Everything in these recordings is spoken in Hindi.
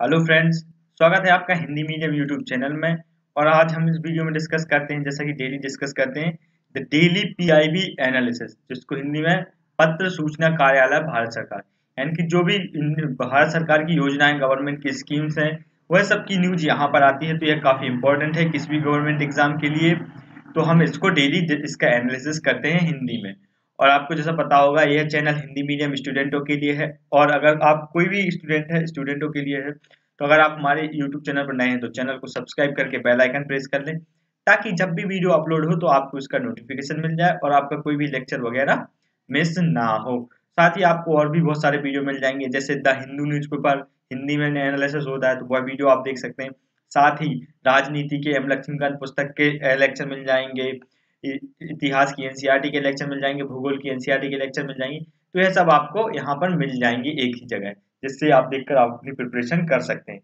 हेलो फ्रेंड्स, स्वागत है आपका हिंदी मीडियम यूट्यूब चैनल में। और आज हम इस वीडियो में डिस्कस करते हैं, जैसा कि डेली डिस्कस करते हैं द डेली पीआईबी एनालिसिस जिसको हिंदी में पत्र सूचना कार्यालय, भारत सरकार। यानी कि जो भी भारत सरकार की योजनाएँ गवर्नमेंट की स्कीम्स हैं, वह सब की न्यूज़ यहाँ पर आती है तो यह काफ़ी इंपॉर्टेंट है किसी भी गवर्नमेंट एग्ज़ाम के लिए। तो हम इसको डेली इसका एनालिसिस करते हैं हिंदी में। और आपको जैसा पता होगा, यह चैनल हिंदी मीडियम स्टूडेंटों के लिए है। और अगर आप कोई भी स्टूडेंट है स्टूडेंटों के लिए है तो अगर आप हमारे यूट्यूब चैनल पर नए हैं तो चैनल को सब्सक्राइब करके बेल आइकन प्रेस कर लें, ताकि जब भी वीडियो अपलोड हो तो आपको इसका नोटिफिकेशन मिल जाए और आपका कोई भी लेक्चर वगैरह मिस ना हो। साथ ही आपको और भी बहुत सारे वीडियो मिल जाएँगे, जैसे द हिंदू न्यूज़पेपर हिंदी में एनालिसिस होता है तो वह वीडियो आप देख सकते हैं। साथ ही राजनीति के एम लक्ष्मीकांत पुस्तक के लेक्चर मिल जाएँगे। इतिहास की एनसीईआरटी के लेक्चर मिल जाएँगे, भूगोल की एनसीईआरटी के लेक्चर मिल जाएँगे तो यह सब आपको यहाँ पर मिल जाएँगे एक ही जगह, जिससे आप देखकर आप अपनी प्रिपरेशन कर सकते हैं।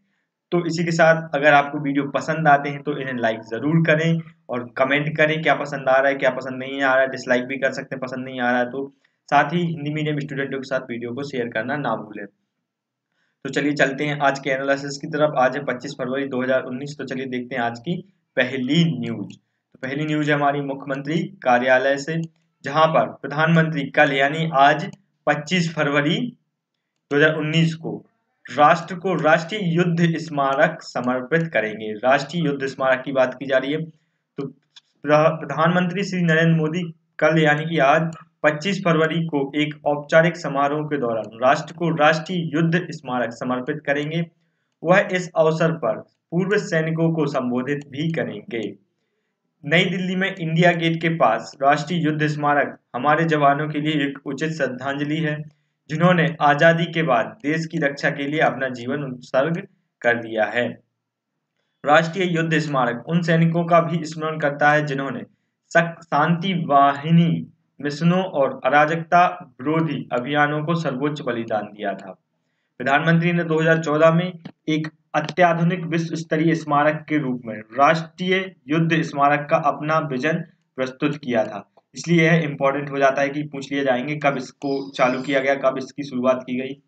तो इसी के साथ अगर आपको वीडियो पसंद आते हैं तो इन्हें लाइक ज़रूर करें और कमेंट करें क्या पसंद आ रहा है, क्या पसंद नहीं आ रहा है डिसलाइक भी कर सकते हैं, पसंद नहीं आ रहा है तो साथ ही हिंदी मीडियम स्टूडेंटों के साथ वीडियो को शेयर करना ना भूलें। तो चलिए चलते हैं आज के एनालिसिस की तरफ़, आज है 25 फरवरी 2019 तो चलिए देखते हैं आज की पहली न्यूज़ तो पहली न्यूज़ है हमारी मुख्यमंत्री कार्यालय से, जहाँ पर प्रधानमंत्री कल यानी आज 25 फरवरी 2019 को राष्ट्र को राष्ट्रीय युद्ध स्मारक समर्पित करेंगे। राष्ट्रीय युद्ध स्मारक की बात की जा रही है। तो प्रधानमंत्री श्री नरेंद्र मोदी कल यानी कि आज 25 फरवरी को एक औपचारिक समारोह के दौरान राष्ट्र को राष्ट्रीय युद्ध स्मारक समर्पित करेंगे। वह इस अवसर पर पूर्व सैनिकों को संबोधित भी करेंगे। नई दिल्ली में इंडिया गेट के पास राष्ट्रीय युद्ध स्मारक हमारे जवानों के लिए एक उचित श्रद्धांजलि है, जिन्होंने आज़ादी के बाद देश की रक्षा के लिए अपना जीवन उत्सर्ग कर दिया है। राष्ट्रीय युद्ध स्मारक उन सैनिकों का भी स्मरण करता है, जिन्होंने शांति वाहिनी, मिशनों और अराजकता विरोधी अभियानों को सर्वोच्च बलिदान दिया था। प्रधानमंत्री ने 2014 में एक अत्याधुनिक विश्व स्तरीय स्मारक के रूप में राष्ट्रीय युद्ध स्मारक का अपना विजन प्रस्तुत किया था। इसलिए यह इंपॉर्टेंट हो जाता है कि पूछ लिए जाएँगे कब इसको चालू किया गया, कब इसकी शुरुआत की गई।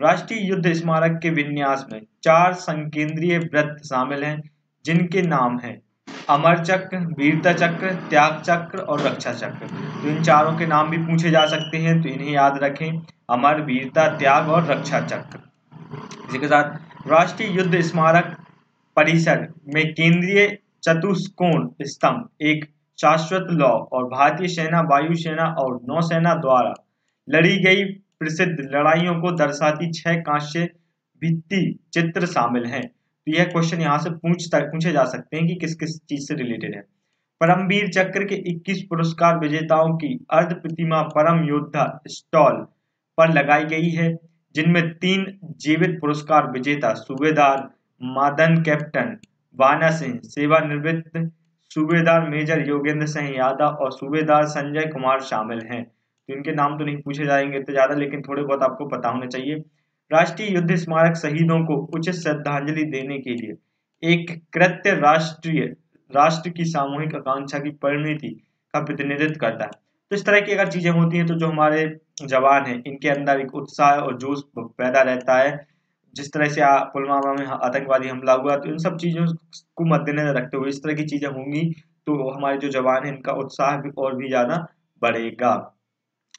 राष्ट्रीय युद्ध स्मारक के विन्यास में चार संकेंद्रीय वृत्त शामिल हैं, जिनके नाम हैं अमर चक्र, वीरता चक्र, त्याग चक्र और रक्षा चक्र। तो इन चारों के नाम भी पूछे जा सकते हैं तो इन्हें याद रखें, अमर, वीरता, त्याग और रक्षा चक्र। इसी के साथ राष्ट्रीय युद्ध स्मारक परिसर में केंद्रीय चतुष्कोण स्तंभ, एक शाश्वत लॉ और भारतीय सेना, वायुसेना और नौसेना द्वारा लड़ी गई प्रसिद्ध लड़ाइयों को दर्शाती छह कांस्य भित्ति चित्र शामिल हैं। तो यह क्वेश्चन यहाँ से पूछ पूछे जा सकते हैं कि किस किस चीज़ से रिलेटेड है। परमवीर चक्र के 21 पुरस्कार विजेताओं की अर्ध प्रतिमा परम योद्धा स्टॉल पर लगाई गई है। जिनमें तीन जीवित पुरस्कार विजेता सूबेदार मादन कैप्टन वाना सिंह, सेवानिवृत्त सूबेदार मेजर योगेंद्र सिंह यादव और सूबेदार संजय कुमार शामिल हैं। तो इनके नाम तो नहीं पूछे जाएँगे इतने ज़्यादा, लेकिन थोड़े बहुत आपको पता होने चाहिए। राष्ट्रीय युद्ध स्मारक शहीदों को उचित श्रद्धांजलि देने के लिए एक कृत्य राष्ट्रीय राष्ट्र की सामूहिक आकांक्षा की परिणति का प्रतिनिधित्व करता है। तो इस तरह की अगर चीज़ें होती हैं तो जो हमारे जवान हैं, इनके अंदर एक उत्साह और जोश पैदा रहता है। जिस तरह से पुलवामा में आतंकवादी हमला हुआ तो इन सब चीज़ों को मद्देनजर रखते हुए इस तरह की चीज़ें होंगी तो हमारे जो जवान हैं, इनका उत्साह भी और भी ज़्यादा बढ़ेगा।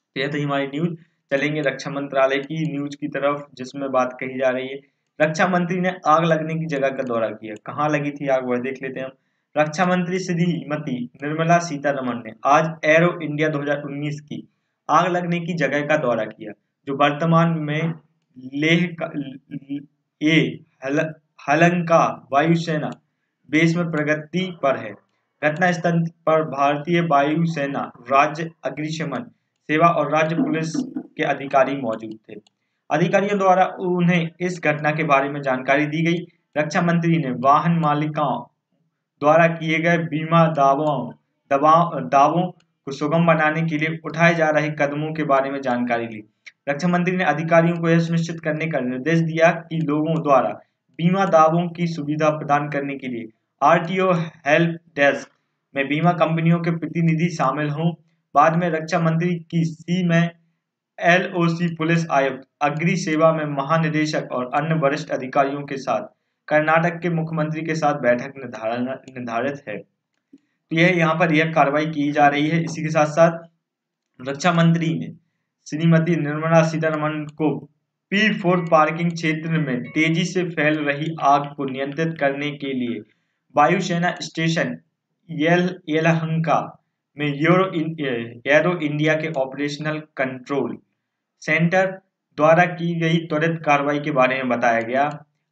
तो यह तो हमारी न्यूज़। चलेंगे रक्षा मंत्रालय की न्यूज़ की तरफ़, जिसमें बात कही जा रही है। रक्षा मंत्री ने आग लगने की जगह का दौरा किया। कहाँ लगी थी आग, वह देख लेते हैं हम। रक्षा मंत्री श्रीमती निर्मला सीतारमन ने आज एरो इंडिया 2019 की आग लगने की जगह का दौरा किया जो वर्तमान में लेह ए हल, हलंका वायुसेना बेस में प्रगति पर है। घटना स्थल पर भारतीय वायुसेना राज्य अग्निशमन सेवा और राज्य पुलिस के अधिकारी मौजूद थे। अधिकारियों द्वारा उन्हें इस घटना के बारे में जानकारी दी गई। रक्षा मंत्री ने वाहन मालिकाओं द्वारा किए गए बीमा दावों दावों को सुगम बनाने के लिए उठाए जा रहे कदमों के बारे में जानकारी ली। रक्षा मंत्री ने अधिकारियों को यह सुनिश्चित करने का निर्देश दिया कि लोगों द्वारा बीमा दावों की सुविधा प्रदान करने के लिए आरटीओ हेल्प डेस्क में बीमा कंपनियों के प्रतिनिधि शामिल हों। बाद में रक्षा मंत्री की सी में एलओसी पुलिस आयुक्त अग्नि सेवा में महानिदेशक और अन्य वरिष्ठ अधिकारियों के साथ कर्नाटक के मुख्यमंत्री के साथ बैठक निर्धारित है। तो यह, यहाँ पर यह कार्रवाई की जा रही है। इसी के साथ साथ रक्षा मंत्री ने श्रीमती निर्मला सीतारमन को पी फोर पार्किंग क्षेत्र में तेज़ी से फैल रही आग को नियंत्रित करने के लिए वायुसेना स्टेशन येल, येलहंका में यूरो एरो इंडिया के ऑपरेशनल कंट्रोल सेंटर द्वारा की गई त्वरित कार्रवाई के बारे में बताया गया।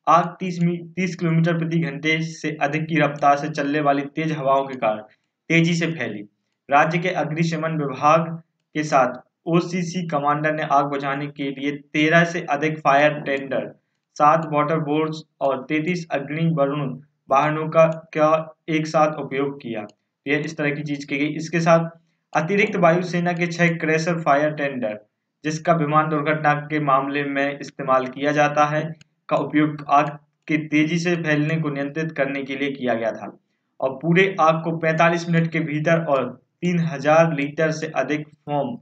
आग 30 30 किलोमीटर प्रति घंटे से अधिक की रफ्तार से चलने वाली तेज हवाओं के कारण तेज़ी से फैली। राज्य के अग्निशमन विभाग के साथ ओसीसी कमांडर ने आग बुझाने के लिए तेरह से अधिक फायर टेंडर सात वाटर बोर्ड्स और तैतीस अग्नि वरुण वाहनों का क्या एक साथ उपयोग किया। यह इस तरह की चीज़ की गई। इसके साथ अतिरिक्त वायुसेना के छह क्रेशर फायर टेंडर जिसका विमान दुर्घटना के मामले में इस्तेमाल किया जाता है। का उपयोग आग के तेज़ी से फैलने को नियंत्रित करने के लिए किया गया था। और पूरे आग को 45 मिनट के भीतर और 3000 लीटर से अधिक फोम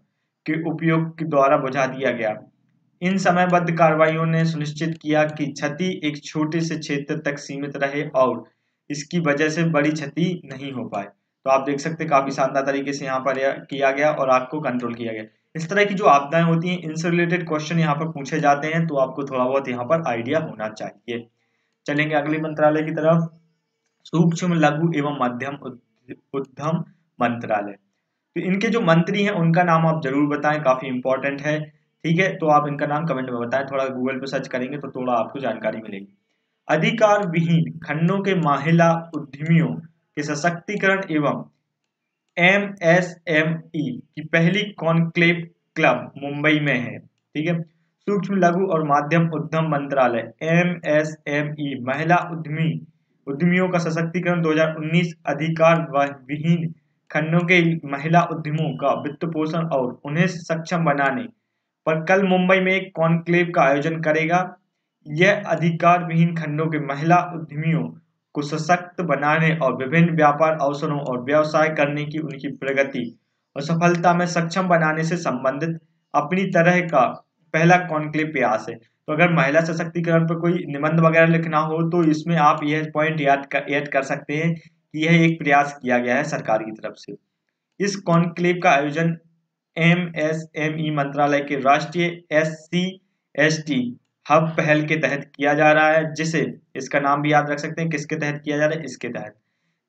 के उपयोग के द्वारा बुझा दिया गया। इन समयबद्ध कार्रवाइयों ने सुनिश्चित किया कि क्षति एक छोटे से क्षेत्र तक सीमित रहे और इसकी वजह से बड़ी क्षति नहीं हो पाए। तो आप देख सकते काफ़ी शानदार तरीके से यहाँ पर किया गया और आग को कंट्रोल किया गया। इस तरह की जो आपदाएँ होती हैं, इनसे रिलेटेड क्वेश्चन यहाँ पर पूछे जाते हैं तो आपको थोड़ा बहुत यहाँ पर आइडिया होना चाहिए। चलेंगे अगले मंत्रालय की तरफ़। सूक्ष्म, लघु एवं मध्यम उद्यम मंत्रालय। तो इनके जो मंत्री हैं, उनका नाम आप ज़रूर बताएँ, काफ़ी इंपॉर्टेंट है। ठीक है? तो आप इनका नाम कमेंट में बताएँ, थोड़ा गूगल पे सर्च करेंगे तो थोड़ा आपको जानकारी मिलेगी। अधिकार विहीन खंडों के महिला उद्यमियों के सशक्तिकरण एवं एम एस एम ई की पहली कॉन्क्लेव क्लब मुंबई में है, ठीक है? सूक्ष्म, लघु और माध्यम उद्यम मंत्रालय एम एस एम ई महिला उद्यमी, उद्यमियों का सशक्तिकरण 2019 अधिकार विहीन खंडों के महिला उद्यमों का वित्त पोषण और उन्हें सक्षम बनाने पर कल मुंबई में एक कॉन्क्लेव का आयोजन करेगा। यह अधिकार विहीन खंडों के महिला उद्यमियों को सशक्त बनाने और विभिन्न व्यापार अवसरों और व्यवसाय करने की उनकी प्रगति और सफलता में सक्षम बनाने से संबंधित अपनी तरह का पहला कॉन्क्लेव प्रयास है। तो अगर महिला सशक्तिकरण पर कोई निबंध वगैरह लिखना हो तो इसमें आप यह पॉइंट याद याद कर सकते हैं कि यह एक प्रयास किया गया है सरकार की तरफ़ से। इस कॉन्क्लेव का आयोजन एम एस एम ई मंत्रालय के राष्ट्रीय S C S T hub पहल के तहत किया जा रहा है, जिसे इसका नाम भी याद रख सकते हैं। किसके तहत किया जा रहा है? इसके तहत।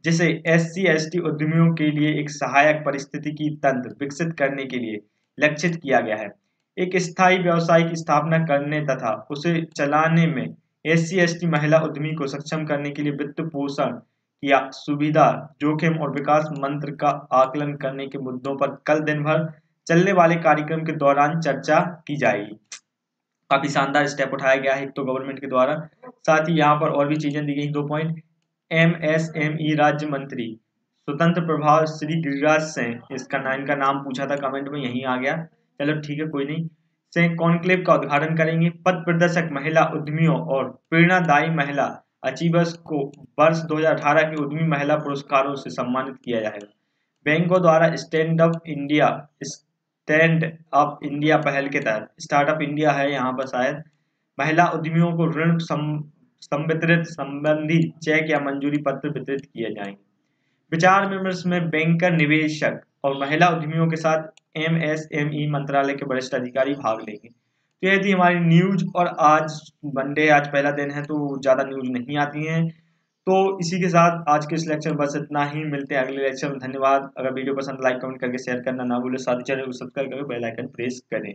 जिसे एस सी उद्यमियों के लिए एक सहायक परिस्थिति की तंत्र विकसित करने के लिए लक्षित किया गया है। एक स्थायी व्यवसाय की स्थापना करने तथा उसे चलाने में एस सी एस टी महिला उद्यमी को सक्षम करने के लिए वित्त पोषण या सुविधा, जोखिम और विकास मंत्र का आकलन करने के मुद्दों पर कल दिन भर चलने वाले कार्यक्रम के दौरान चर्चा की जाएगी। काफ़ी शानदार स्टेप उठाया गया है एक तो गवर्नमेंट के द्वारा। साथ ही यहाँ पर और भी चीज़ें दी गई दो point M S M E राज्य मंत्री, स्वतंत्र प्रभाव श्री गिरिराज सिंह। इसका ना, इनका नाम पूछा था कमेंट में, यही आ गया। चलो ठीक है, कोई नहीं। से कॉन्क्लेव का उद्घाटन करेंगे। पद प्रदर्शक महिला उद्यमियों और प्रेरणादायी महिला अचीवर्स को वर्ष 2018 के उद्यमी महिला पुरस्कारों से सम्मानित किया जाएगा। बैंकों द्वारा stand up India stand up India पहल के तहत। स्टार्टअप इंडिया है यहाँ पर शायद। महिला उद्यमियों को ऋण संवितरित संबंधी चेक या मंजूरी पत्र वितरित किए जाएँगे। विचार विमर्श में बैंकर निवेशक और महिला उद्यमियों के साथ एम एस एम ई मंत्रालय के वरिष्ठ अधिकारी भाग लेंगे। तो यह थी हमारी न्यूज़ और आज मंडे आज पहला दिन है तो ज़्यादा न्यूज़ नहीं आती हैं। तो इसी के साथ आज के इस लेक्चर बस इतना ही। मिलते हैं अगले लेक्चर में। धन्यवाद। अगर वीडियो पसंद लाइक कमेंट करके शेयर करना ना भूले। साथ ही चैनल को सब्सक्राइब करके बेल आइकन प्रेस करें।